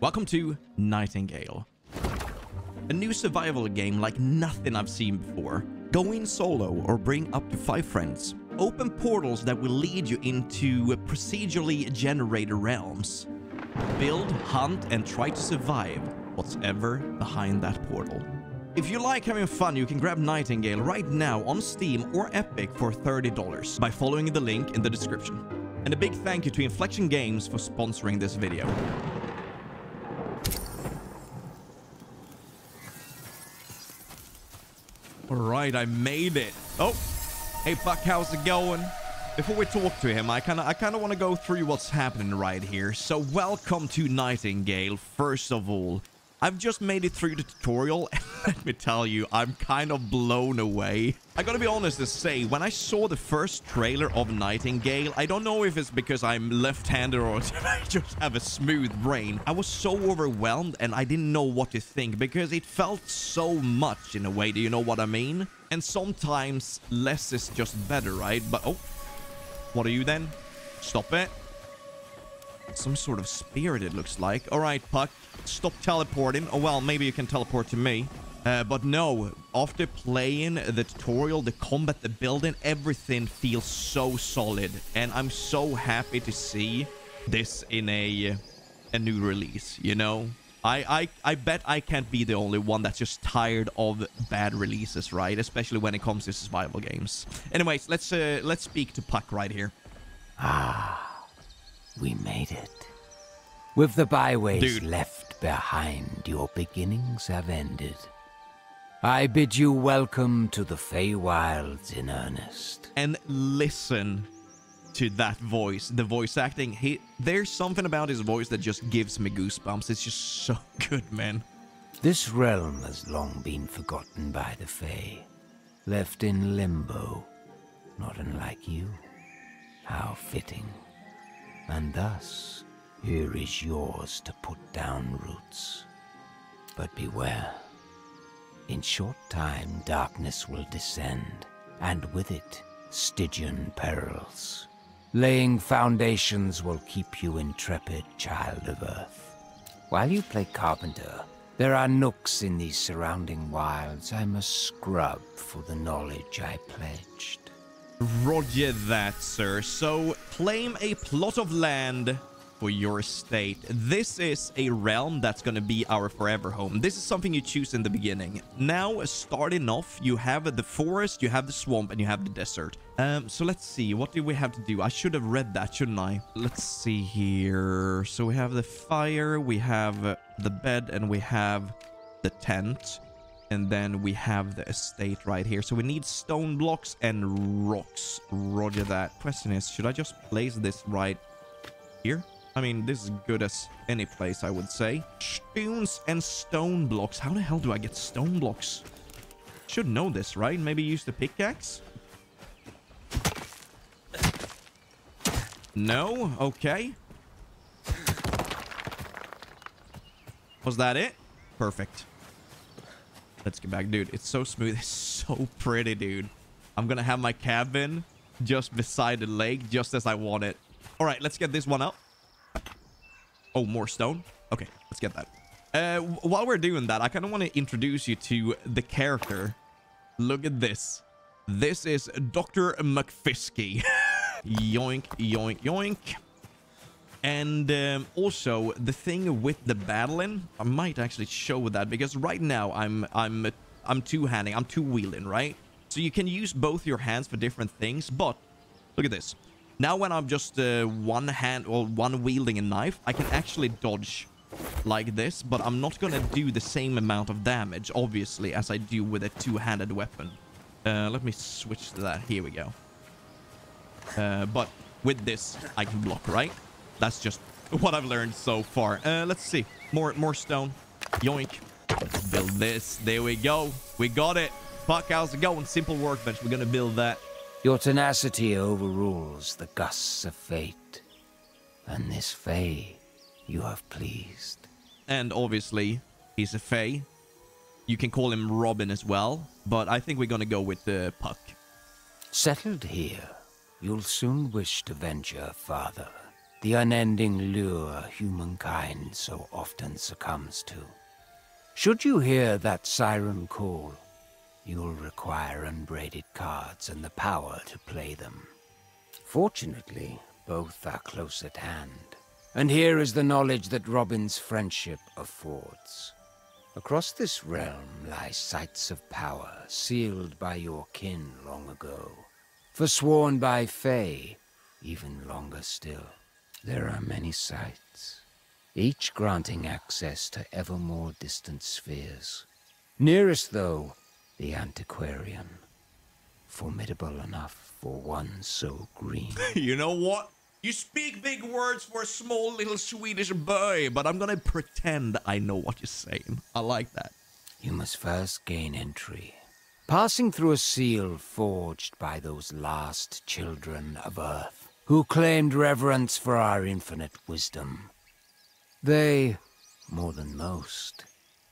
Welcome to Nightingale. A new survival game like nothing I've seen before. Go in solo or bring up to five friends. Open portals that will lead you into procedurally generated realms. Build, hunt, and try to survive what's ever behind that portal. If you like having fun, you can grab Nightingale right now on Steam or Epic for $30 by following the link in the description. And a big thank you to Inflexion Games for sponsoring this video. All right, I made it. Oh, hey Puck, how's it going? Before we talk to him, I kind of I kind of want to go through what's happening right here. So welcome to Nightingale, first of all. I've just made it through the tutorial, let me tell you, I'm kind of blown away. I gotta be honest to say, when I saw the first trailer of Nightingale, I don't know if it's because I'm left-handed or I just have a smooth brain. I was so overwhelmed and I didn't know what to think because it felt so much in a way, do you know what I mean? And sometimes less is just better, right? But, oh, what are you then? Stop it. Some sort of spirit, it looks like. All right, Puck. Stop teleporting. Oh, well, maybe you can teleport to me. Uh, but no, after playing the tutorial, the combat, the building, everything feels so solid. And I'm so happy to see this in a, a new release, you know? I, I, I bet I can't be the only one that's just tired of bad releases, right? Especially when it comes to survival games. Anyways, let's uh, let's speak to Puck right here. Ah. We made it. With the byways Dude. left behind, your beginnings have ended. I bid you welcome to the Feywilds in earnest. and listen to that voice the voice acting he there's something about his voice that just gives me goosebumps it's just so good man This realm has long been forgotten by the Fey, left in limbo, not unlike you. How fitting. And thus, here is yours to put down roots. But beware. In short time, darkness will descend, and with it, Stygian perils. Laying foundations will keep you intrepid, child of Earth. While you play carpenter, there are nooks in these surrounding wilds I must scrub for the knowledge I pledged. Roger that sir. So claim a plot of land for your estate. This is a realm that's going to be our forever home. This is something you choose in the beginning. Now starting off you have the forest you have the swamp and you have the desert. Um so let's see. What do we have to do? I should have read that shouldn't i? Let's see here. So we have the fire we have the bed and we have the tent and then we have the estate right here. So we need stone blocks and rocks. Roger that. Question is, should I just place this right here? I mean, this is good as any place, I would say. Stones and stone blocks. How the hell do I get stone blocks? Should know this, right? Maybe use the pickaxe? No? Okay. Was that it? Perfect. Let's get back. Dude, it's so smooth. It's so pretty, dude. I'm gonna have my cabin just beside the lake, just as I want it. All right, let's get this one up. Oh, more stone? Okay, let's get that. Uh, while we're doing that, I kind of want to introduce you to the character. Look at this. This is Dr. McFisky. yoink, yoink, yoink. And um, also the thing with the battling, I might actually show that because right now I'm I'm I'm two-handing, I'm two-wheeling, right? So you can use both your hands for different things, but look at this. Now when I'm just uh, one hand or one wielding a knife, I can actually dodge like this, but I'm not gonna do the same amount of damage, obviously, as I do with a two-handed weapon. Uh, let me switch to that. Here we go. Uh, but with this, I can block, right? That's just what I've learned so far. Uh, let's see. More more stone. Yoink. Let's build this. There we go. We got it. Puck, how's it going? Simple workbench. We're gonna build that. Your tenacity overrules the gusts of fate. And this Fey you have pleased. And obviously, he's a Fae. You can call him Robin as well, but I think we're gonna go with the Puck. Settled here, you'll soon wish to venture farther. The unending lure humankind so often succumbs to. Should you hear that siren call, you'll require unbraided cards and the power to play them. Fortunately, both are close at hand. And here is the knowledge that Robin's friendship affords. Across this realm lie sites of power sealed by your kin long ago, forsworn by Fae even longer still. There are many sites, each granting access to ever more distant spheres. Nearest, though, the Antiquarian. Formidable enough for one so green. you know what? You speak big words for a small little Swedish boy, but I'm gonna pretend I know what you're saying. I like that. You must first gain entry, passing through a seal forged by those last children of Earth, who claimed reverence for our infinite wisdom. They, more than most,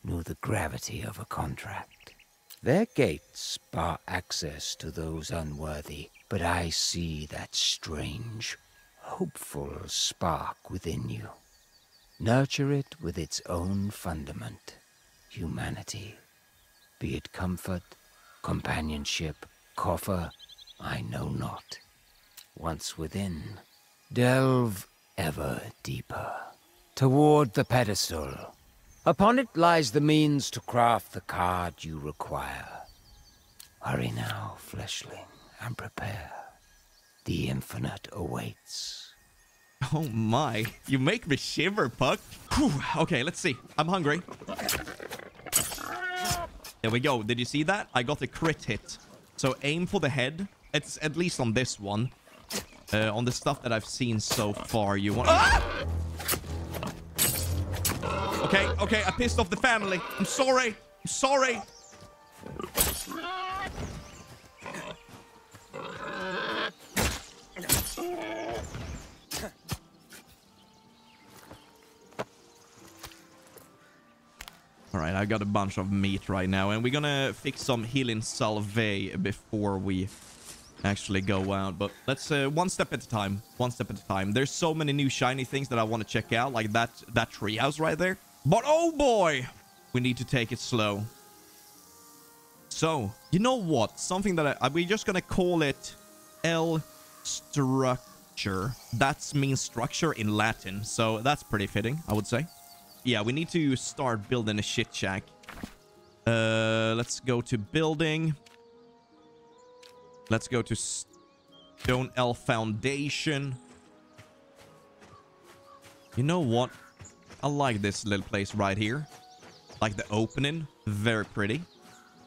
knew the gravity of a contract. Their gates bar access to those unworthy, but I see that strange, hopeful spark within you. Nurture it with its own fundament, humanity. Be it comfort, companionship, coffer, I know not. Once within, delve ever deeper, toward the pedestal. Upon it lies the means to craft the card you require. Hurry now, fleshling, and prepare. The infinite awaits. Oh my, you make me shiver, Puck. Whew. Okay, let's see. I'm hungry. There we go. Did you see that? I got a crit hit. So aim for the head. It's at least on this one. Uh, on the stuff that I've seen so far, you want... Ah! Okay, okay, I pissed off the family. I'm sorry. I'm sorry. All right, I got a bunch of meat right now, and we're gonna fix some healing salve before we actually go out. But let's uh, one step at a time. One step at a time. There's so many new shiny things that I want to check out, like that that treehouse right there. But oh boy, we need to take it slow. So, you know what? Something that I, we're just gonna call it L structure. That means structure in Latin, so that's pretty fitting, I would say. Yeah, we need to start building a shit shack. Uh, let's go to building. Let's go to Stone Elf Foundation. You know what? I like this little place right here. Like the opening. Very pretty.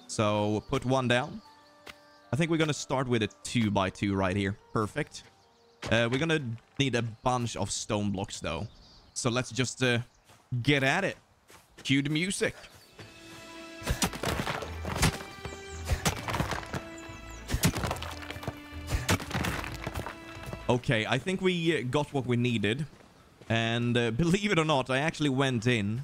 So put one down. I think we're going to start with a 2 by 2 right here. Perfect. Uh, we're going to need a bunch of stone blocks though. So let's just uh, get at it. Cue the music. Okay, I think we uh, got what we needed. And uh, believe it or not, I actually went in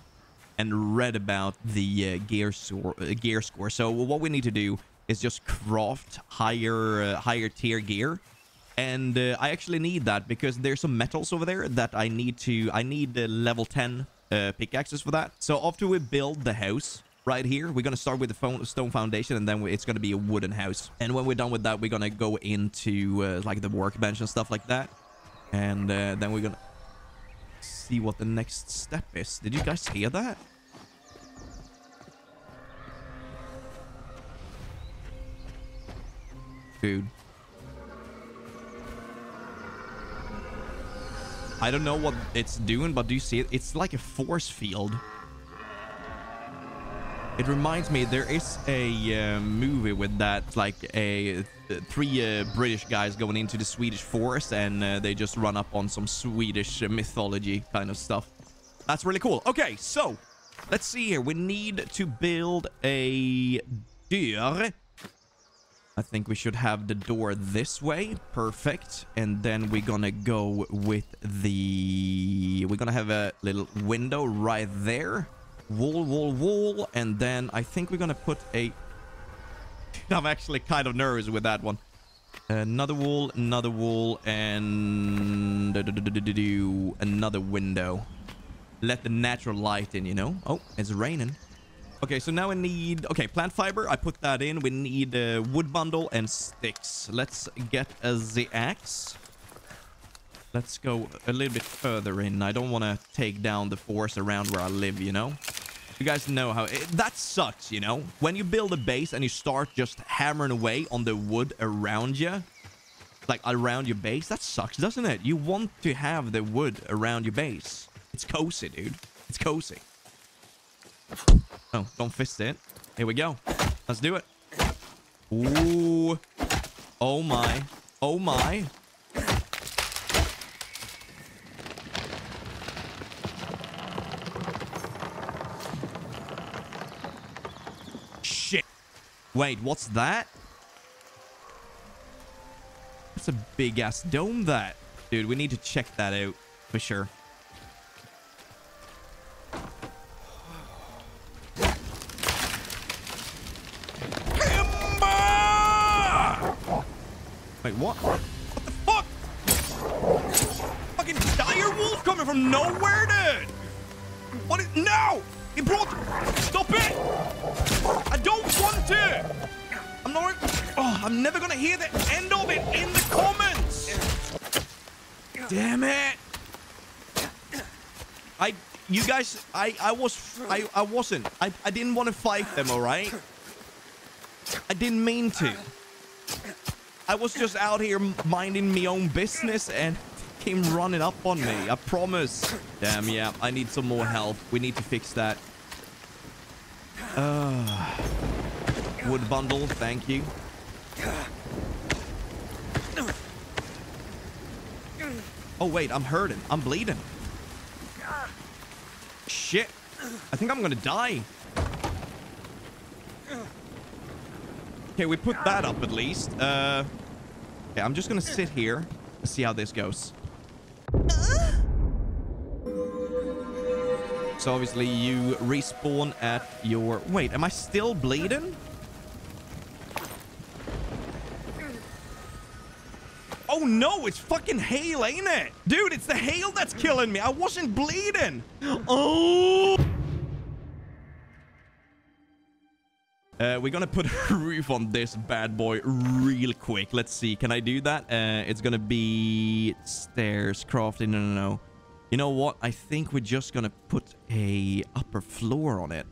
and read about the uh, gear, score, uh, gear score. So what we need to do is just craft higher uh, higher tier gear. And uh, I actually need that because there's some metals over there that I need to... I need level 10 pickaxes for that. So after we build the house, right here. We're going to start with the stone foundation and then it's going to be a wooden house. And when we're done with that, we're going to go into uh, like the workbench and stuff like that. And uh, then we're going to see what the next step is. Did you guys hear that? Dude. I don't know what it's doing, but do you see it? It's like a force field. It reminds me, there is a uh, movie with that, like a uh, three uh, British guys going into the Swedish forest and uh, they just run up on some Swedish mythology kind of stuff. That's really cool. Okay, so let's see here. We need to build a door. I think we should have the door this way. Perfect. And then we're gonna go with the... We're gonna have a little window right there wall, wall, wall, and then I think we're gonna put a... I'm actually kind of nervous with that one. Another wall, another wall, and another window. Let the natural light in, you know? Oh, it's raining. Okay, so now we need... Okay, plant fiber. I put that in. We need a wood bundle and sticks. Let's get a the axe. Let's go a little bit further in. I don't want to take down the forest around where I live, you know? You guys know how... It, that sucks, you know? When you build a base and you start just hammering away on the wood around you, like around your base, that sucks, doesn't it? You want to have the wood around your base. It's cozy, dude. It's cozy. Oh, don't fist it. Here we go. Let's do it. Ooh. Oh my. Oh my. Shit. Wait, what's that? That's a big ass dome that. Dude, we need to check that out for sure. Wait, what? What the fuck? Fucking dire wolf coming from nowhere, dude! What is- No! He brought- Stop it! I don't want to! I'm not- Oh, I'm never gonna hear the end of it in the comments! Damn it! I- You guys- I- I was- I- I wasn't. I- I didn't want to fight them, alright? I didn't mean to. I was just out here minding my own business and came running up on me. I promise. Damn, yeah. I need some more help. We need to fix that. Uh, wood bundle. Thank you. Oh, wait. I'm hurting. I'm bleeding. Shit. I think I'm gonna die. Okay, we put that up at least. Uh, okay, I'm just gonna sit here and see how this goes. So obviously you respawn at your... Wait, am I still bleeding? Oh no, it's fucking hail, ain't it? Dude, it's the hail that's killing me. I wasn't bleeding. Oh... Uh, we're gonna put a roof on this bad boy real quick. Let's see. Can I do that? Uh, it's gonna be stairs, crafting. No, no, no. You know what? I think we're just gonna put a upper floor on it.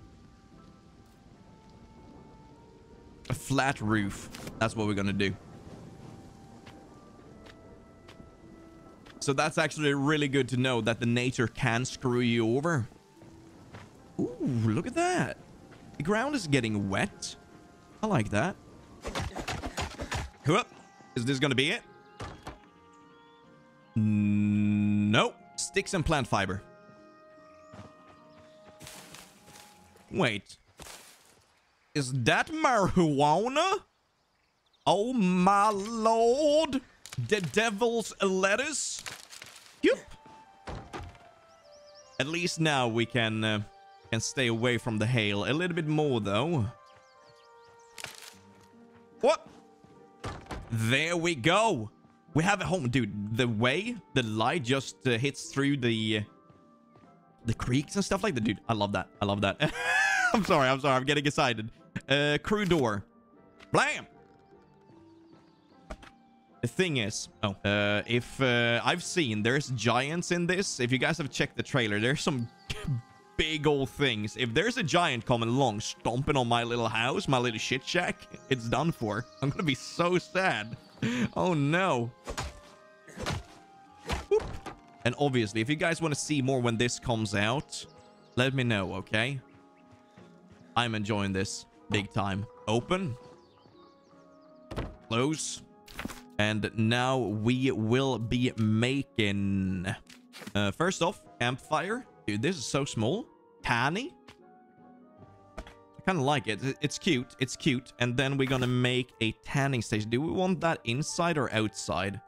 A flat roof. That's what we're gonna do. So that's actually really good to know that the nature can screw you over. Ooh, look at that. The ground is getting wet. I like that. Whoop. Is this gonna be it? Nope. Sticks and plant fiber. Wait. Is that marijuana? Oh my lord. The devil's lettuce? Yup. At least now we can... Uh, can stay away from the hail. A little bit more, though. What? There we go. We have a home. Dude, the way the light just uh, hits through the... Uh, the creeks and stuff like that. Dude, I love that. I love that. I'm sorry. I'm sorry. I'm getting excited. Uh, crew door. Blam! The thing is, oh, uh, if uh, I've seen there's giants in this. If you guys have checked the trailer, there's some big old things. If there's a giant coming along stomping on my little house, my little shit shack, it's done for. I'm gonna be so sad. Oh no. Whoop. And obviously, if you guys want to see more when this comes out, let me know, okay? I'm enjoying this big time. Open. Close. And now we will be making... Uh, first off, campfire. Dude, this is so small. Tiny. Kind of like it. It's cute. It's cute. And then we're gonna make a tanning station. Do we want that inside or outside?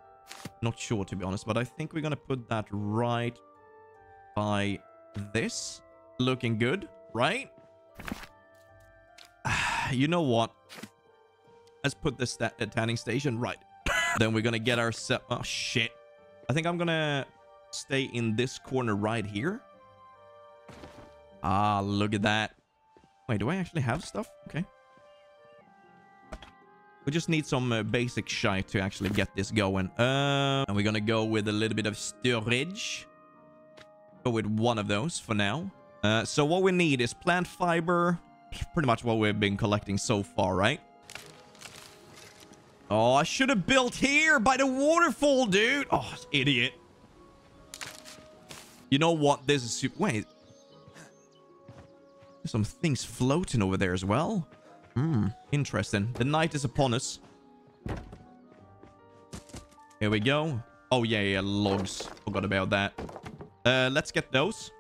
Not sure, to be honest. But I think we're gonna put that right by this. Looking good, right? you know what? Let's put this tanning station right Then we're gonna get ourselves... Oh, shit. I think I'm gonna stay in this corner right here. Ah, look at that. Wait, do I actually have stuff? Okay. We just need some uh, basic shite to actually get this going. Uh, and we're gonna go with a little bit of storage. Go with one of those for now. Uh, so what we need is plant fiber. Pretty much what we've been collecting so far, right? Oh, I should have built here by the waterfall, dude. Oh, idiot. You know what? This is super... Wait. Some things floating over there as well. Hmm, interesting. The night is upon us. Here we go. Oh, yeah, yeah, logs. Forgot about that. Uh, let's get those.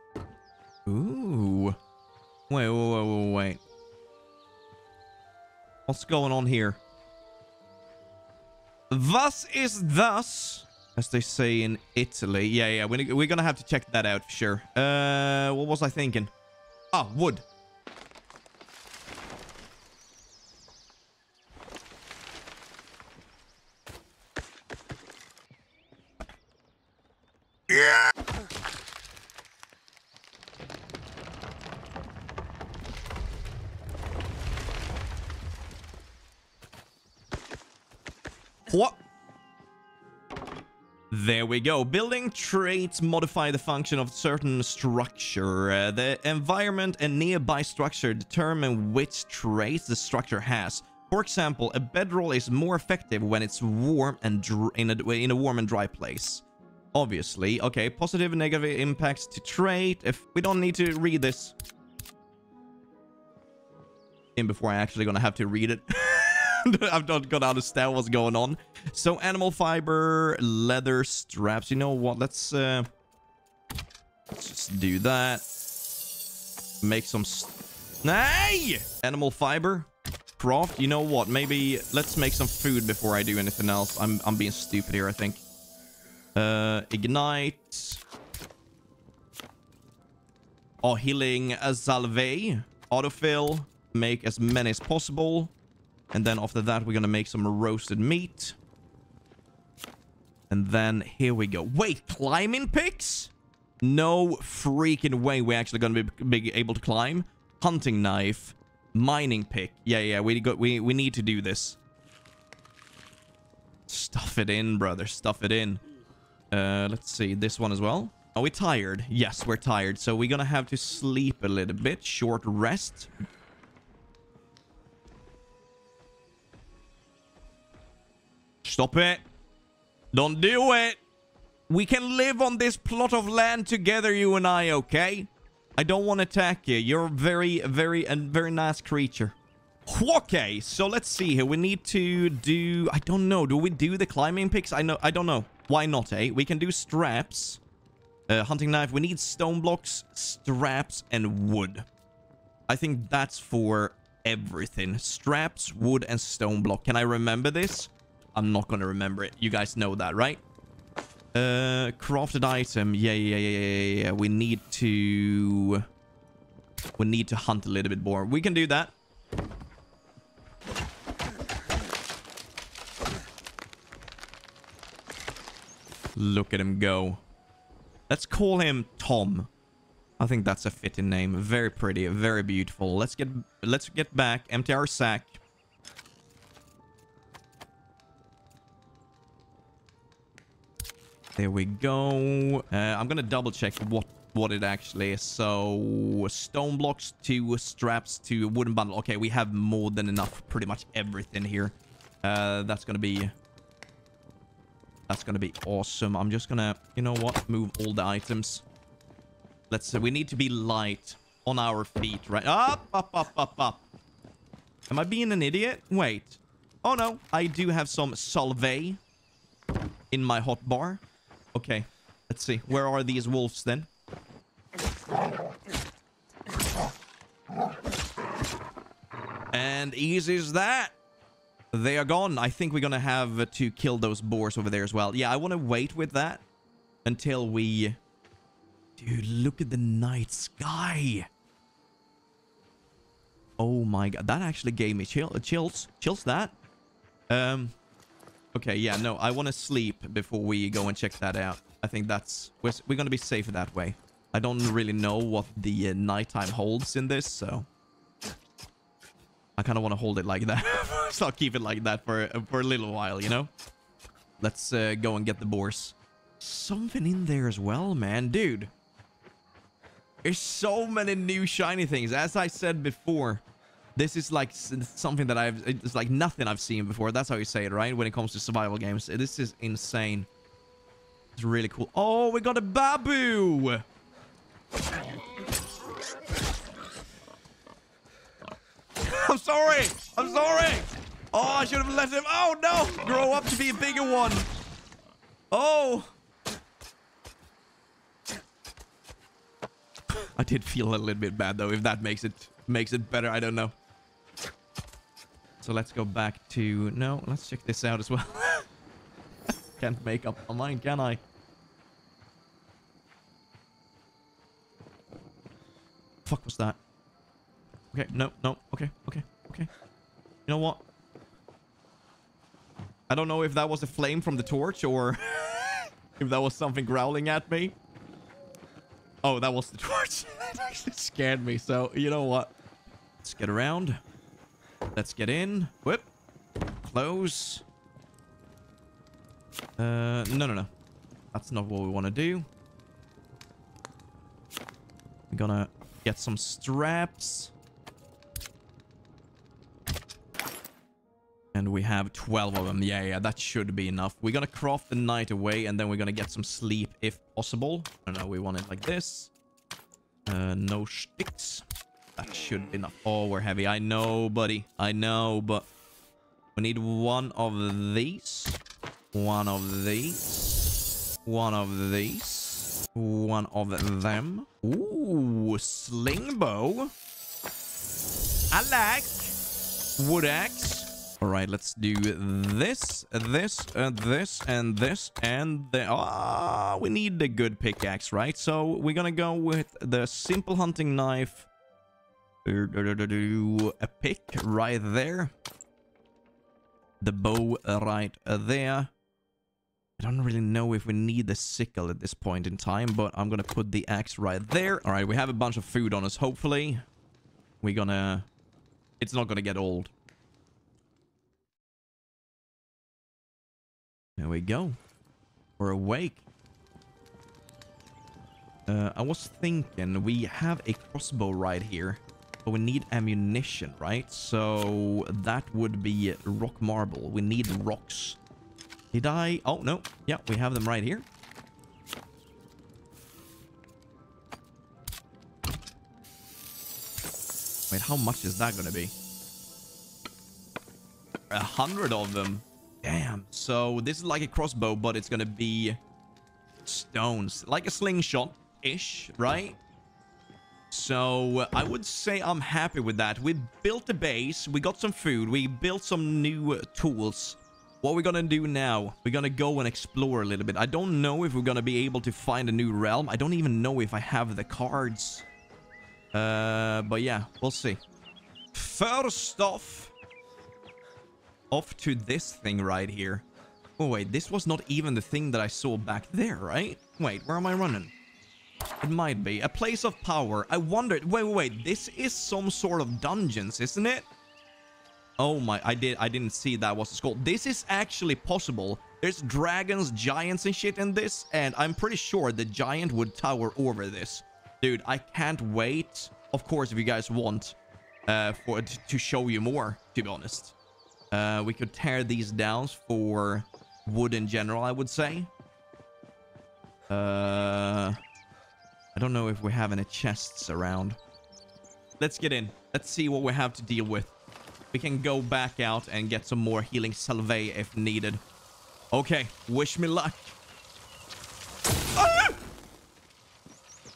Ooh. Wait, wait, wait, wait, wait. What's going on here? Thus is thus, as they say in Italy. Yeah, yeah, we're, we're gonna have to check that out for sure. Uh, what was I thinking? Ah, wood. Go. Building traits modify the function of certain structure. Uh, the environment and nearby structure determine which traits the structure has. For example, a bedroll is more effective when it's warm and in a, in a warm and dry place. Obviously. Okay, positive and negative impacts to trait. If we don't need to read this in before I actually gonna have to read it. I've not got to understand what's going on. So animal fiber, leather straps. You know what? Let's uh, let's just do that. Make some. Nay! Animal fiber. Craft. You know what? Maybe let's make some food before I do anything else. I'm I'm being stupid here. I think. Uh, ignite. Oh, healing a salve. Autofill. Make as many as possible. And then after that, we're going to make some roasted meat. And then here we go. Wait, climbing picks? No freaking way we're actually going to be, be able to climb. Hunting knife. Mining pick. Yeah, yeah, we, got, we, we need to do this. Stuff it in, brother. Stuff it in. Uh, let's see. This one as well. Are we tired? Yes, we're tired. So we're going to have to sleep a little bit. Short rest. Stop it. Don't do it. We can live on this plot of land together, you and I, okay? I don't want to attack you. You're a very, very, and very nice creature. Okay, so let's see here. We need to do... I don't know. Do we do the climbing picks? I know. I don't know. Why not, eh? We can do straps. Uh, hunting knife. We need stone blocks, straps, and wood. I think that's for everything. Straps, wood, and stone block. Can I remember this? I'm not going to remember it. You guys know that, right? Uh, crafted item. Yeah, yeah, yeah, yeah, yeah. We need to... We need to hunt a little bit more. We can do that. Look at him go. Let's call him Tom. I think that's a fitting name. Very pretty, very beautiful. Let's get let's get back, empty our sack. There we go. Uh, I'm gonna double check what what it actually is. So stone blocks to straps to wooden bundle. Okay, we have more than enough. Pretty much everything here. Uh, that's gonna be that's gonna be awesome. I'm just gonna, you know what? Move all the items. Let's say we need to be light on our feet, right? Up, up, up, up, up. Am I being an idiot? Wait. Oh no, I do have some salve in my hot bar. Okay, let's see. Where are these wolves then? And easy as that. They are gone. I think we're going to have to kill those boars over there as well. Yeah, I want to wait with that until we... Dude, look at the night sky. Oh my god. That actually gave me chill, chills. Chills that. Um, Okay, yeah, no, I want to sleep before we go and check that out. I think that's... We're, we're going to be safer that way. I don't really know what the uh, nighttime holds in this, so... I kind of want to hold it like that. I'll keep it like that for, for a little while, you know? Let's uh, go and get the boars. Something in there as well, man. Dude. There's so many new shiny things. As I said before, this is like something that I've... It's like nothing I've seen before. That's how you say it, right? When it comes to survival games. This is insane. It's really cool. Oh, we got a babu! I'm sorry! I'm sorry! Oh, I should have left him. Oh, no! Grow up to be a bigger one. Oh! I did feel a little bit bad, though. If that makes it makes it better, I don't know. So let's go back to... No, let's check this out as well. Can't make up my mind, can I? Fuck was that? Okay, no, no, okay, okay, okay. You know what? I don't know if that was a flame from the torch or if that was something growling at me. Oh, that was the torch. that actually scared me. So, you know what? Let's get around. Let's get in. Whip. Close. Uh, no, no, no. That's not what we want to do. We're gonna get some straps. And we have 12 of them. Yeah, yeah, that should be enough. We're gonna craft the night away, and then we're gonna get some sleep if possible. I don't know, we want it like this. Uh, no sticks. That should be enough. Oh, we're heavy. I know, buddy. I know, but we need one of these. One of these. One of these. One of them. Ooh, sling bow. I like. Wood axe. All right, let's do this, this, and this, and this, and the... Ah, we need the good pickaxe, right? So we're gonna go with the simple hunting knife. A pick right there. The bow right there. I don't really know if we need the sickle at this point in time, but I'm gonna put the axe right there. All right, we have a bunch of food on us, hopefully. We're gonna... It's not gonna get old. There we go. We're awake. Uh, I was thinking we have a crossbow right here. But we need ammunition, right? So that would be rock marble. We need rocks. Did I? Oh, no. Yeah, we have them right here. Wait, how much is that going to be? A hundred of them. Damn. So this is like a crossbow, but it's gonna be stones. Like a slingshot-ish, right? So I would say I'm happy with that. We built a base. We got some food. We built some new uh, tools. What we're gonna do now, we're gonna go and explore a little bit. I don't know if we're gonna be able to find a new realm. I don't even know if I have the cards. Uh, but yeah, we'll see. First off, off to this thing right here. Oh, wait, this was not even the thing that I saw back there, right? Wait, where am I running? It might be. A place of power. I wondered... Wait, wait, wait. This is some sort of dungeons, isn't it? Oh my... I, did, I didn't see that was a skull. This is actually possible. There's dragons, giants, and shit in this. And I'm pretty sure the giant would tower over this. Dude, I can't wait. Of course, if you guys want uh, for to show you more, to be honest. Uh, we could tear these down for wood in general, I would say. Uh, I don't know if we have any chests around. Let's get in. Let's see what we have to deal with. We can go back out and get some more healing salve if needed. Okay, wish me luck. Ah!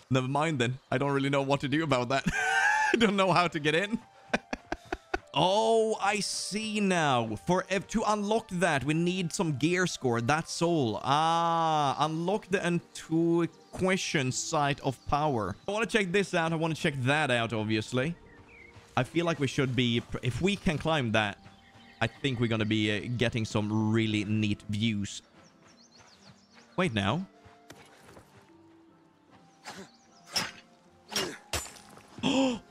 Never mind then. I don't really know what to do about that. I don't know how to get in. Oh, I see now. For if to unlock that, we need some gear score. That's all. Ah, unlock the intuition site of power. I want to check this out. I want to check that out, obviously. I feel like we should be... If we can climb that, I think we're gonna be uh, getting some really neat views. Wait now.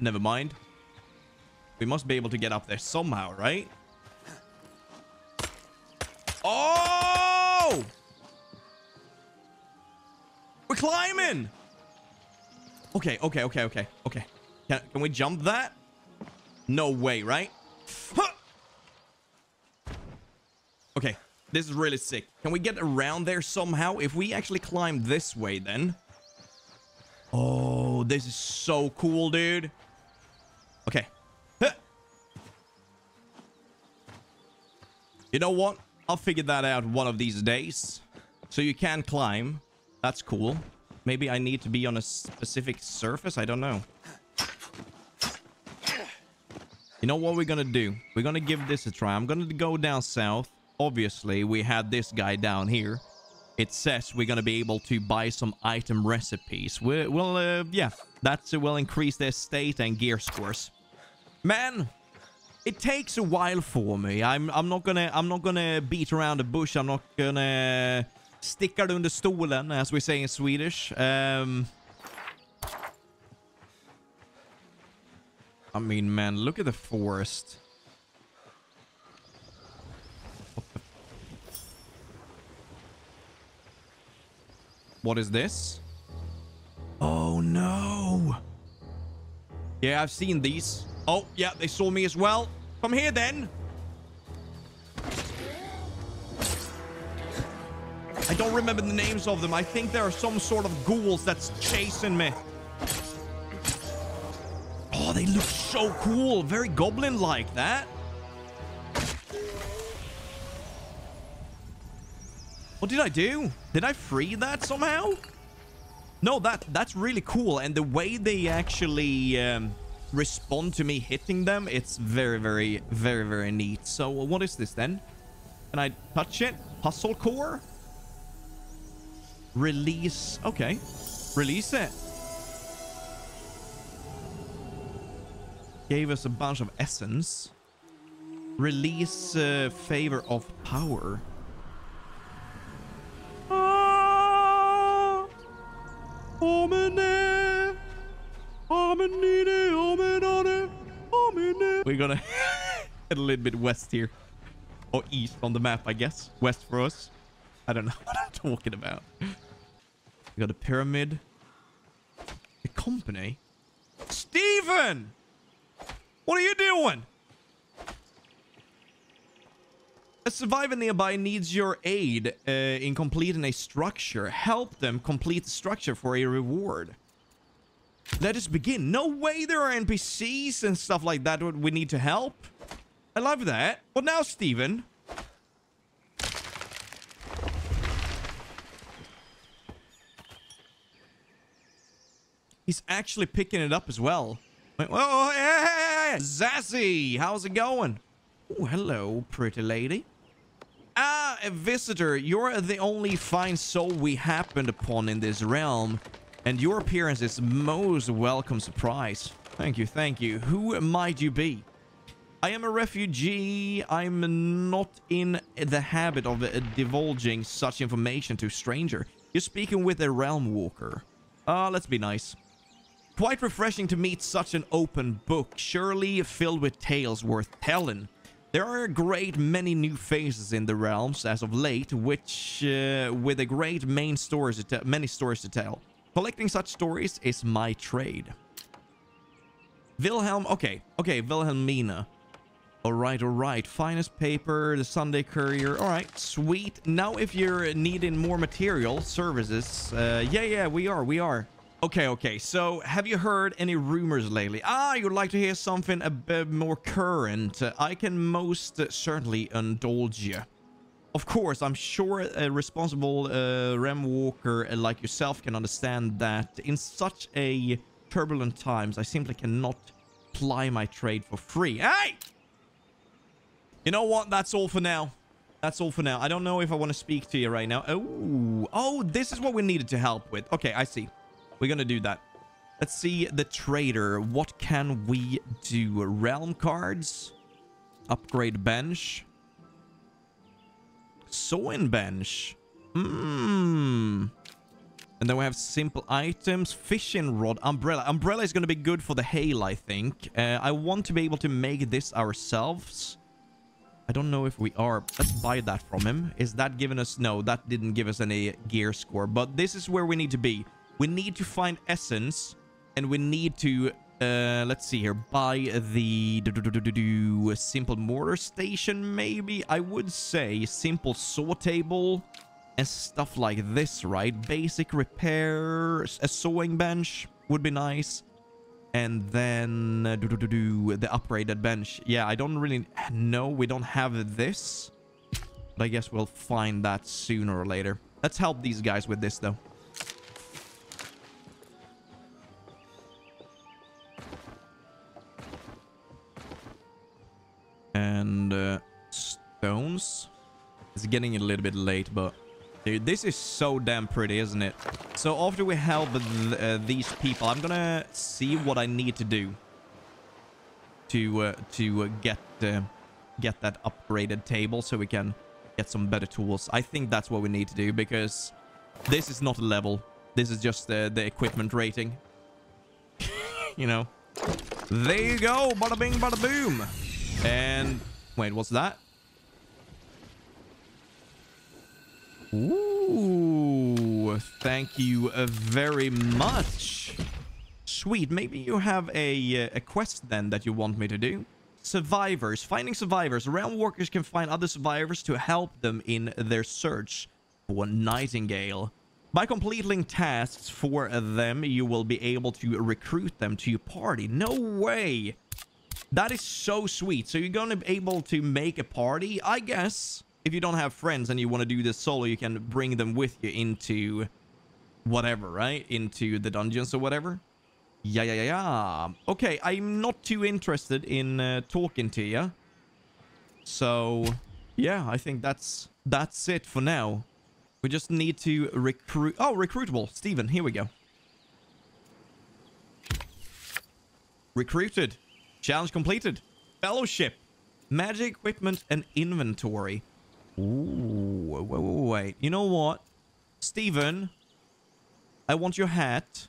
Never mind. We must be able to get up there somehow, right? Oh! We're climbing! Okay, okay, okay, okay, okay. Can, can we jump that? No way, right? Huh! Okay, this is really sick. Can we get around there somehow? If we actually climb this way, then... Oh, this is so cool, dude. Okay. You know what? I'll figure that out one of these days. So you can climb. That's cool. Maybe I need to be on a specific surface? I don't know. You know what we're gonna do? We're gonna give this a try. I'm gonna go down south. Obviously, we had this guy down here. It says we're gonna be able to buy some item recipes. We, will uh, yeah, that will increase their state and gear scores. Man, it takes a while for me. I'm I'm not gonna I'm not gonna beat around the bush. I'm not gonna sticka under stolen, as we say in Swedish. Um, I mean, man, look at the forest. What is this? Oh no! Yeah, I've seen these. Oh, yeah, they saw me as well. Come here, then. I don't remember the names of them. I think there are some sort of ghouls that's chasing me. Oh, they look so cool. Very goblin-like, that. What did I do? Did I free that somehow? No, that that's really cool. And the way they actually... Um, respond to me hitting them, it's very, very, very, very neat. So what is this then? Can I touch it? Puzzle core? Release. Okay. Release it. Gave us a bunch of essence. Release uh, favor of power. Gonna head a little bit west here. Or east on the map, I guess. West for us. I don't know what I'm talking about. We got a pyramid. The company? Steven! What are you doing? A survivor nearby needs your aid uh, in completing a structure. Help them complete the structure for a reward. Let us begin. No way there are NPCs and stuff like that we need to help. I love that. What now, Steven? He's actually picking it up as well. Oh, hey, Zassy, how's it going? Oh, hello, pretty lady. Ah, a visitor. You're the only fine soul we happened upon in this realm. And your appearance is most welcome surprise. Thank you, thank you. Who might you be? I am a refugee. I'm not in the habit of uh, divulging such information to stranger. You're speaking with a realm walker. Ah, uh, let's be nice. Quite refreshing to meet such an open book, surely filled with tales worth telling. There are a great many new faces in the realms as of late, which uh, with a great main stories to many stories to tell. Collecting such stories is my trade. Wilhelm, okay, okay, Wilhelmina. All right, all right. Finest paper, the Sunday Courier. All right, sweet. Now, if you're needing more material, services, uh, yeah, yeah, we are, we are. Okay, okay. So, have you heard any rumors lately? Ah, you'd like to hear something a bit more current. I can most certainly indulge you. Of course, I'm sure a responsible uh, Realm Walker like yourself can understand that in such a turbulent times, I simply cannot ply my trade for free. Hey! You know what? That's all for now. That's all for now. I don't know if I want to speak to you right now. Oh, oh, this is what we needed to help with. Okay, I see. We're going to do that. Let's see the trader. What can we do? Realm cards. Upgrade bench. Sewing bench. Hmm. And then we have simple items, fishing rod, umbrella. Umbrella is going to be good for the hail, I think. Uh, I want to be able to make this ourselves. I don't know if we are. Let's buy that from him. Is that giving us... No, that didn't give us any gear score. But this is where we need to be. We need to find essence. And we need to... Uh, let's see here. Buy the do, do, do, simple mortar station, maybe? I would say simple saw table and stuff like this, right? Basic repair, a sewing bench would be nice. And then uh, the upgraded bench. Yeah, I don't really know. We don't have this. But I guess we'll find that sooner or later. Let's help these guys with this, though. And uh, stones. It's getting a little bit late, but Dude, this is so damn pretty, isn't it? So after we help th uh, these people, I'm gonna see what I need to do to uh, to uh, get uh, get that upgraded table so we can get some better tools. I think that's what we need to do because this is not a level. This is just the the equipment rating. you know. There you go. Bada bing, bada boom. And wait, what's that? Ooh, thank you very much. Sweet, maybe you have a, uh, a quest then that you want me to do. Survivors. Finding survivors. Realm Walkers can find other survivors to help them in their search for Nightingale. By completing tasks for them, you will be able to recruit them to your party. No way! That is so sweet. So you're going to be able to make a party, I guess if you don't have friends and you want to do this solo, you can bring them with you into whatever, right? Into the dungeons or whatever. Yeah, yeah, yeah, yeah. Okay, I'm not too interested in uh, talking to you. So, yeah, I think that's that's it for now. We just need to recruit... Oh, recruitable. Steven, here we go. Recruited. Challenge completed. Fellowship. Magic equipment and inventory. Ooh, wait, wait, wait. You know what? Steven, I want your hat.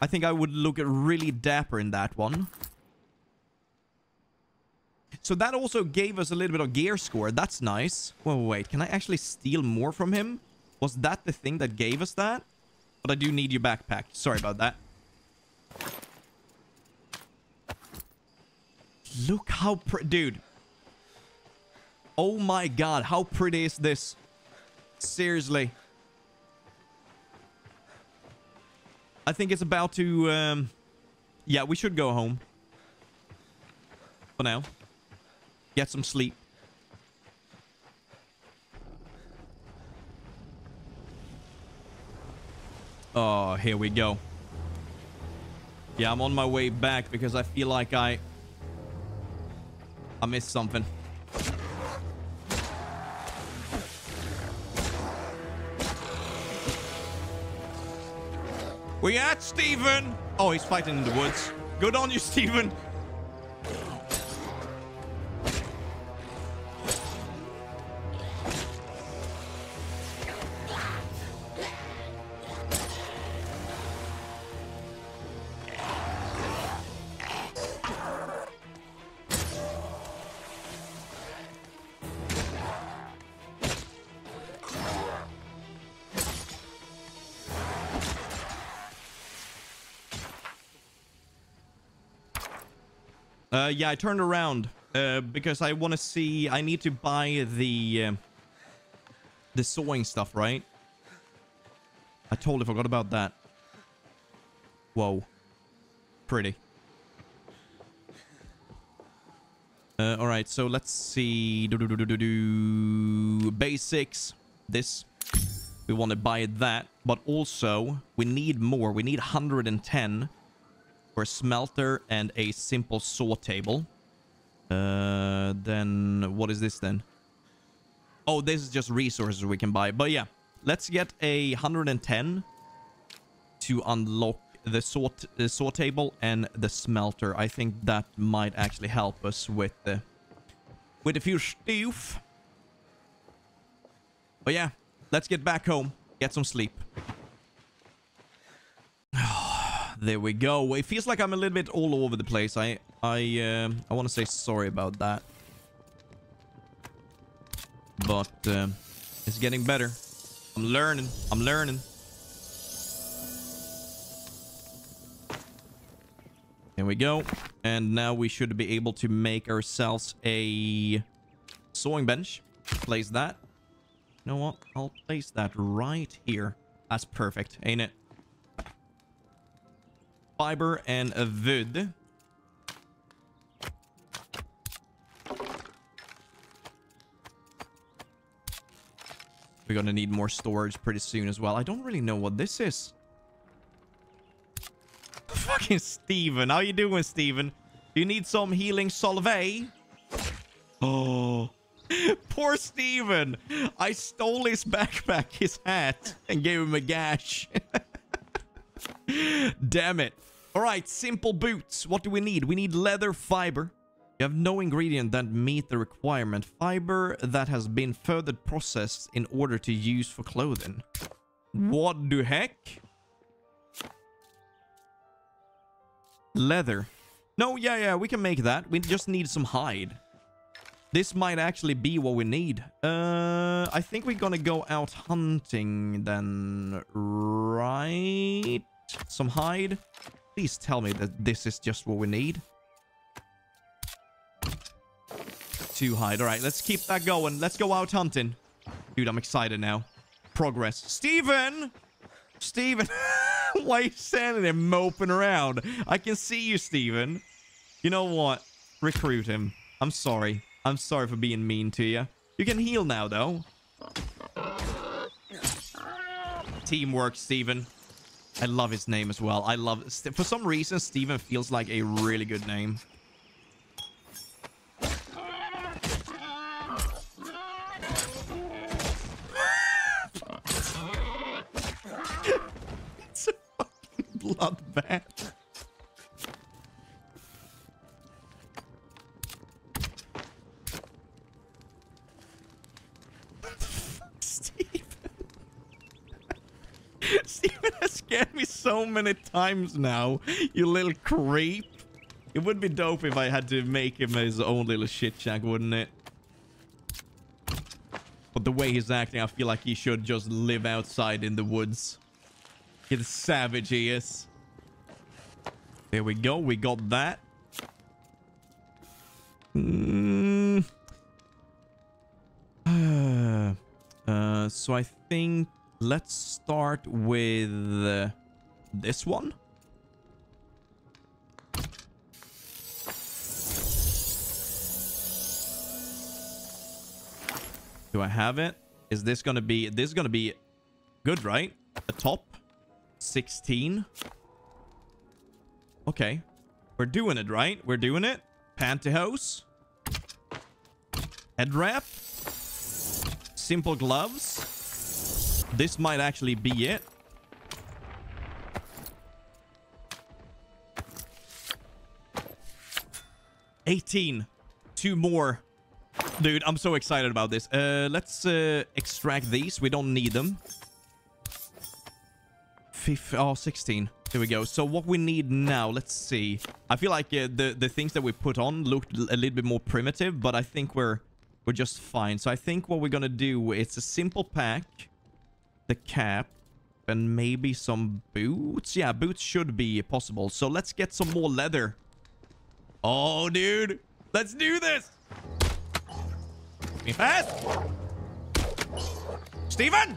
I think I would look really dapper in that one. So that also gave us a little bit of gear score. That's nice. Wait, wait, wait. Can I actually steal more from him? Was that the thing that gave us that? But I do need your backpack. Sorry about that. Look how... pretty, Dude, Oh my god, how pretty is this? Seriously. I think it's about to... Um, yeah, we should go home. For now. Get some sleep. Oh, here we go. Yeah, I'm on my way back because I feel like I... I missed something. We at, Steven? Oh, he's fighting in the woods. Good on you, Steven. Uh, yeah, I turned around uh, because I want to see. I need to buy the uh, the sewing stuff, right? I totally forgot about that. Whoa, pretty. Uh, all right, so let's see. Do, do, do, do, do, Basics. This. We want to buy that, but also we need more. We need 110 for a smelter and a simple saw table. Uh, then what is this then? Oh, this is just resources we can buy. But yeah, let's get a 110 to unlock the saw, the saw table and the smelter. I think that might actually help us with the with a few stuff. But yeah, let's get back home, get some sleep. There we go. It feels like I'm a little bit all over the place. I I um, I want to say sorry about that, but um, it's getting better. I'm learning. I'm learning. There we go. And now we should be able to make ourselves a sewing bench. Place that. You know what? I'll place that right here. That's perfect, ain't it? Fiber and a wood. We're gonna need more storage pretty soon as well. I don't really know what this is. Fucking Steven. How you doing, Steven? You need some healing salve? Oh. Poor Steven. I stole his backpack, his hat, and gave him a gash. Damn it. All right, simple boots. What do we need? We need leather fiber. You have no ingredient that meet the requirement. Fiber that has been further processed in order to use for clothing. What the heck? Leather. No, yeah, yeah, we can make that. We just need some hide. This might actually be what we need. Uh, I think we're gonna go out hunting then, right? Some hide. Please tell me that this is just what we need. Two hide. All right, let's keep that going. Let's go out hunting. Dude, I'm excited now. Progress. Steven! Steven! Why are you standing there moping around? I can see you, Steven. You know what? Recruit him. I'm sorry. I'm sorry for being mean to you. You can heal now, though. Teamwork, Steven. I love his name as well. I love... For some reason, Steven feels like a really good name. it's a fucking bloodbath. So many times now, you little creep. It would be dope if I had to make him his own little shit shack, wouldn't it? But the way he's acting, I feel like he should just live outside in the woods. He's savage he is. There we go. We got that. Mm. Uh, so I think let's start with uh, this one. Do I have it? Is this gonna be this is gonna be good, right? A top 16. Okay. We're doing it, right? We're doing it. Pantyhose. Head wrap. Simple gloves. This might actually be it. Eighteen. Two more. Dude, I'm so excited about this. Uh, let's uh, extract these. We don't need them. Fifth, oh, 16. Here we go. So what we need now, let's see. I feel like uh, the the things that we put on looked a little bit more primitive, but I think we're we're just fine. So I think what we're gonna do, it's a simple pack, the cap, and maybe some boots. Yeah, boots should be possible. So let's get some more leather. Oh, dude, let's do this. Me fast, Steven!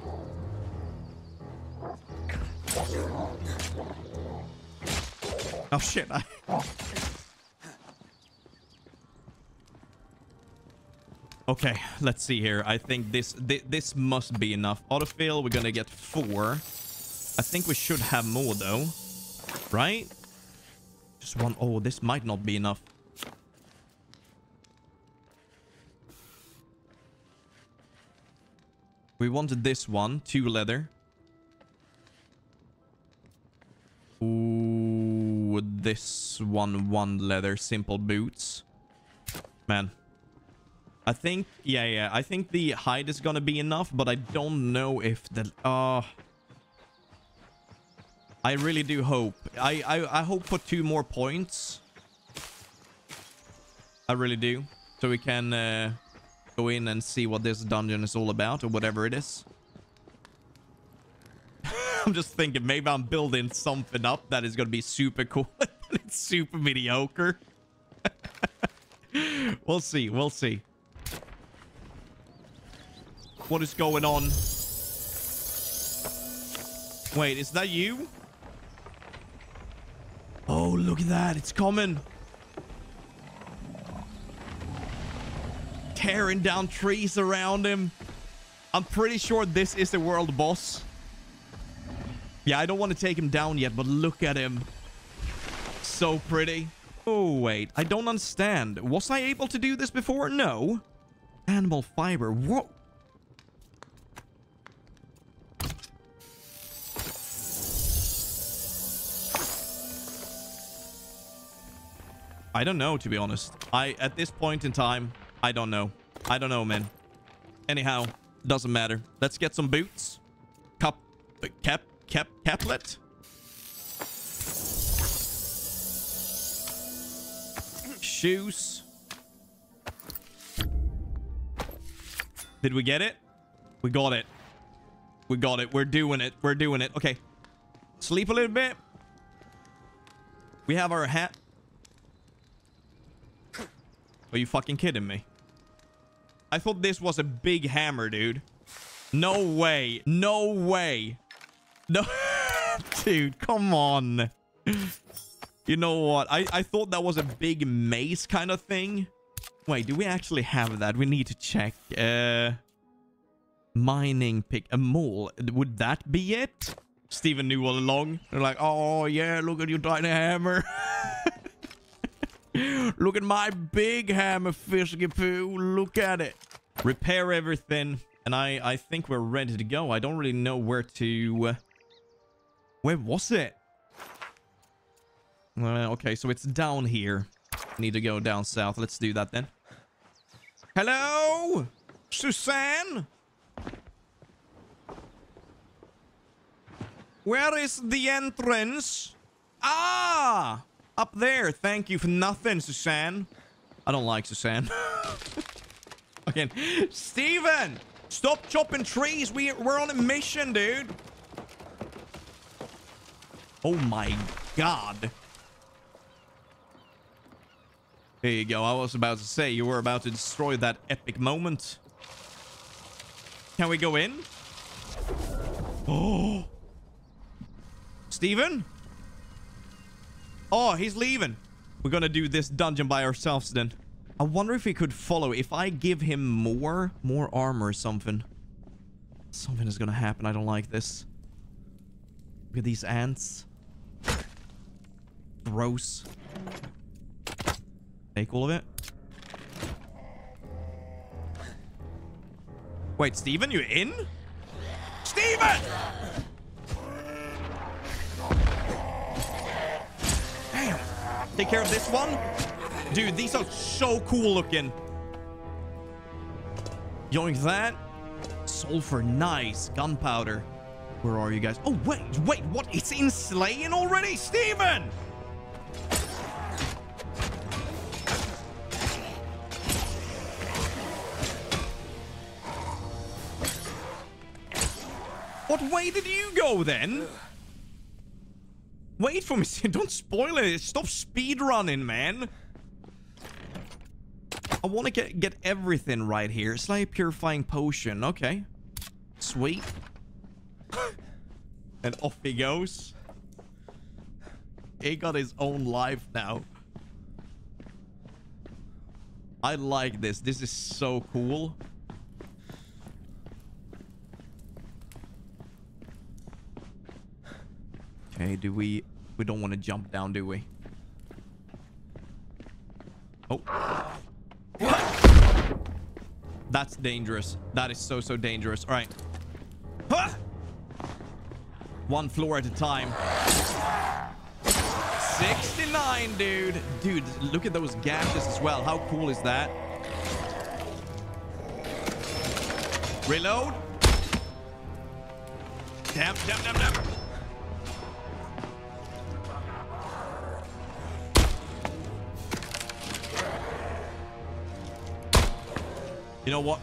Oh shit. I... Okay, let's see here. I think this, this this must be enough. Autofill, we're gonna get four. I think we should have more though. Right? Just one. Oh, this might not be enough. We wanted this one, two leather. Ooh, this one, one leather, simple boots. Man. I think, yeah, yeah. I think the hide is gonna be enough, but I don't know if the... Uh, I really do hope. I, I, I hope for two more points. I really do. So we can uh, go in and see what this dungeon is all about, or whatever it is. I'm just thinking maybe I'm building something up that is going to be super cool. it's super mediocre. we'll see. We'll see. What is going on? Wait, is that you? Look at that. It's coming. Tearing down trees around him. I'm pretty sure this is the world boss. Yeah, I don't want to take him down yet, but look at him. So pretty. Oh, wait. I don't understand. Was I able to do this before? No. Animal fiber. What? I don't know, to be honest. I, at this point in time, I don't know. I don't know, man. Anyhow, doesn't matter. Let's get some boots. Cup, cap, cap, caplet. Shoes. Did we get it? We got it. We got it. We're doing it. We're doing it. Okay. Sleep a little bit. We have our hat. Are you fucking kidding me? I thought this was a big hammer, dude. No way. No way. No. dude, come on. You know what? I, I thought that was a big mace kind of thing. Wait, do we actually have that? We need to check. Uh, mining pick. A maul. Would that be it? Steven knew all along. They're like, oh, yeah, look at your tiny hammer. Look at my big hammer, Fisky Poo. Look at it. Repair everything. And I, I think we're ready to go. I don't really know where to... Uh, where was it? Uh, okay, so it's down here. Need to go down south. Let's do that then. Hello? Suzanne? Where is the entrance? Ah! Up there. Thank you for nothing, Suzanne. I don't like Suzanne. Again. Steven! Stop chopping trees. We, we're on a mission, dude. Oh my god. There you go. I was about to say you were about to destroy that epic moment. Can we go in? Oh. Steven? Oh, he's leaving. We're gonna do this dungeon by ourselves then. I wonder if he could follow. If I give him more, more armor or something. Something is gonna happen. I don't like this. Look at these ants. Gross. Take all of it. Wait, Steven, you in? Steven! Take care of this one. Dude, these are so cool looking. Yoink that. Sulfur, nice. Gunpowder. Where are you guys? Oh, wait, wait, what? It's in slaying already? Steven! What way did you go then? Wait for me. Don't spoil it. Stop speed running, man. I want to get get everything right here. Slight purifying potion. Okay. Sweet. and off he goes. He got his own life now. I like this. This is so cool. Okay, do we... We don't want to jump down, do we? Oh. What? That's dangerous. That is so, so dangerous. All right. One floor at a time. 69, dude. Dude, look at those gashes as well. How cool is that? Reload. Damn, damn, damn, damn. You know what?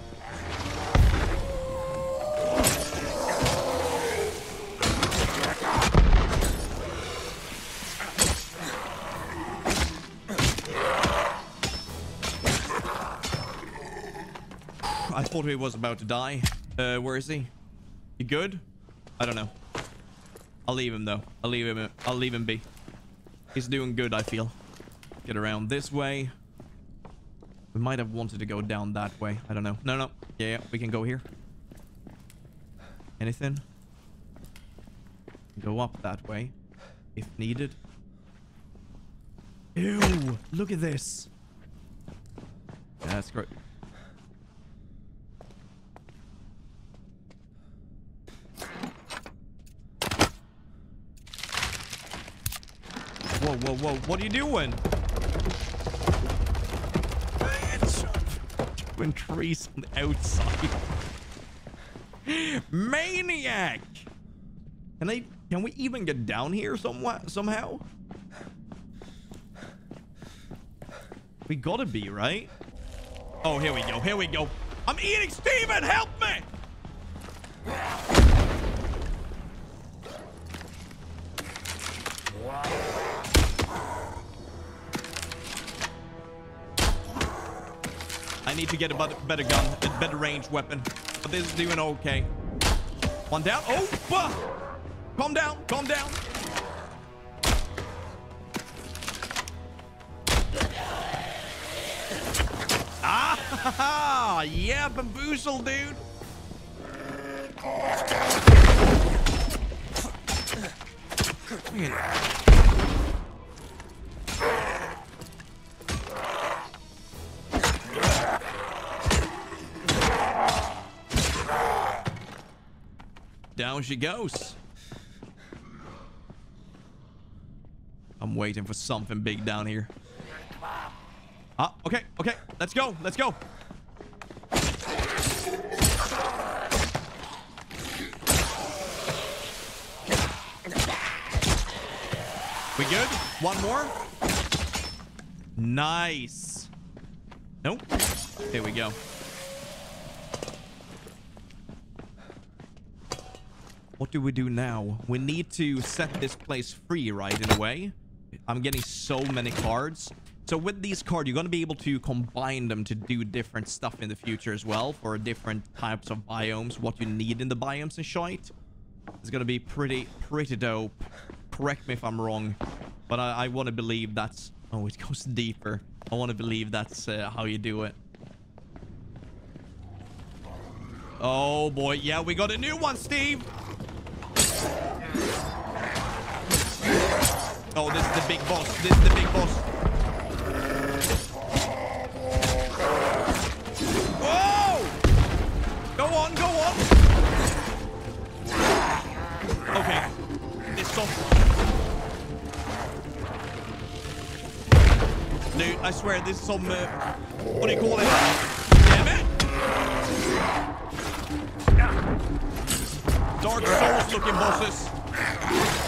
I thought he was about to die. Uh, where is he? You good? I don't know. I'll leave him though. I'll leave him. I'll leave him be. He's doing good, I feel. Get around this way. We might have wanted to go down that way. I don't know. No, no. Yeah, yeah. We can go here. Anything? Go up that way. If needed. Ew! Look at this. Yeah, that's great. Whoa, whoa, whoa. What are you doing? Doing trees on the outside. Maniac! Can I can we even get down here somewhat somehow? We gotta be, right? Oh, here we go. Here we go. I'm eating Steven! Help get a better, gun, a better range weapon. But this is doing okay. One down. Oh, bah! calm down, calm down. Ah, yeah, bamboozle, dude. Down she goes. I'm waiting for something big down here. Ah, okay, okay. Let's go. Let's go. We good? One more? Nice. Nope. Here we go. What do we do now? We need to set this place free, right, in a way? I'm getting so many cards. So with these cards, you're going to be able to combine them to do different stuff in the future as well for different types of biomes, what you need in the biomes and shite. It's going to be pretty, pretty dope. Correct me if I'm wrong, but I, I want to believe that's... Oh, it goes deeper. I want to believe that's uh, how you do it. Oh, boy. Yeah, we got a new one, Steve. Oh, this is the big boss. This is the big boss. Whoa! Go on, go on. Okay. This stop. Dude, I swear this is some, uh, what do you call it? Damn it! Dark Souls looking bosses.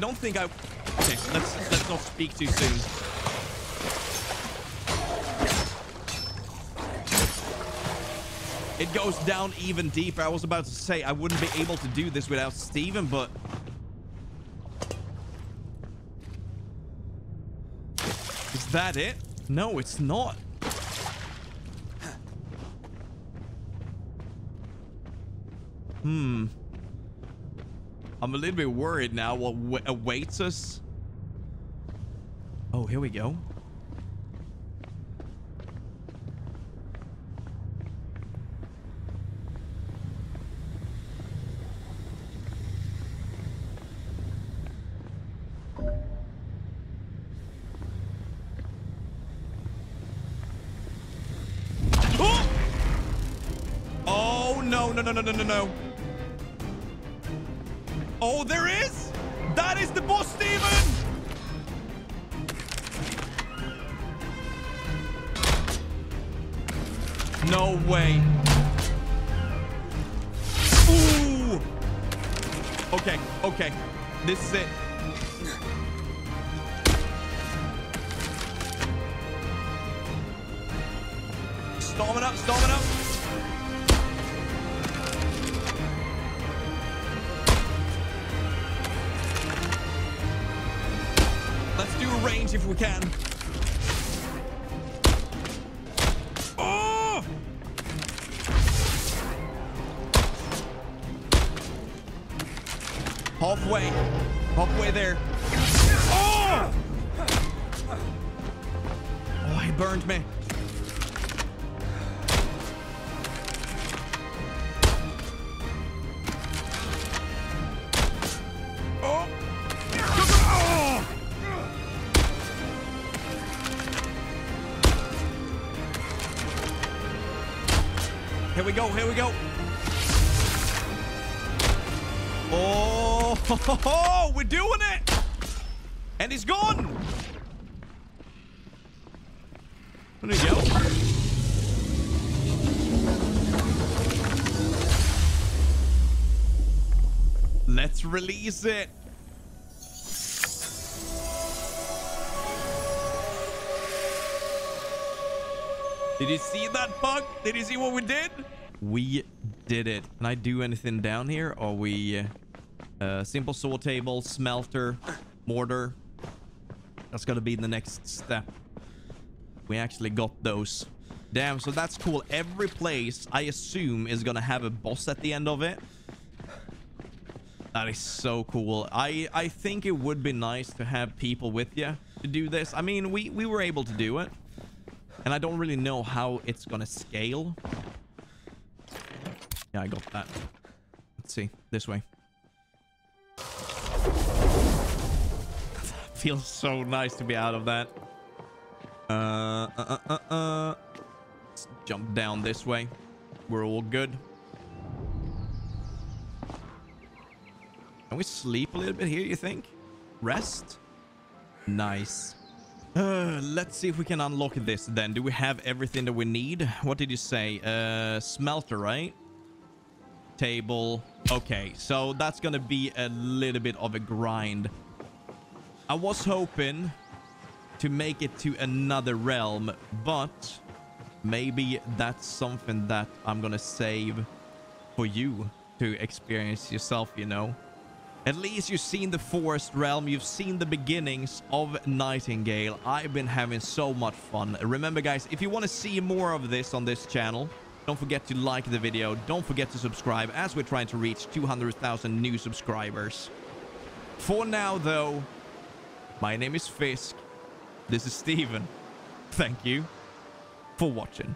Don't think I... Okay, let's, let's not speak too soon. It goes down even deeper. I was about to say I wouldn't be able to do this without Steven, but... Is that it? No, it's not. Hmm. I'm a little bit worried now what awaits us. Oh, here we go. Oh, no, no, no, no, no, no. No way. Ooh! Okay, okay. This is it. Storming up, storming up. Let's do range if we can. Did you see what we did? We did it. Can I do anything down here? Or we... Uh, simple saw table, smelter, mortar. That's gonna be the next step. We actually got those. Damn, so that's cool. Every place, I assume, is gonna have a boss at the end of it. That is so cool. I, I think it would be nice to have people with you to do this. I mean, we, we were able to do it. And I don't really know how it's gonna scale. Yeah, I got that. Let's see. This way. Feels so nice to be out of that. Uh, uh, uh, uh, uh. Let's jump down this way. We're all good. Can we sleep a little bit here, you think? Rest? Nice. Uh, let's see if we can unlock this then. Do we have everything that we need? What did you say? Uh, smelter, right? Table. Okay, so that's gonna be a little bit of a grind. I was hoping to make it to another realm, but maybe that's something that I'm gonna save for you to experience yourself, you know? At least you've seen the Forest Realm, you've seen the beginnings of Nightingale. I've been having so much fun. Remember guys, if you want to see more of this on this channel, don't forget to like the video, don't forget to subscribe as we're trying to reach 200,000 new subscribers. For now though, my name is Fisk, this is Steven. Thank you for watching.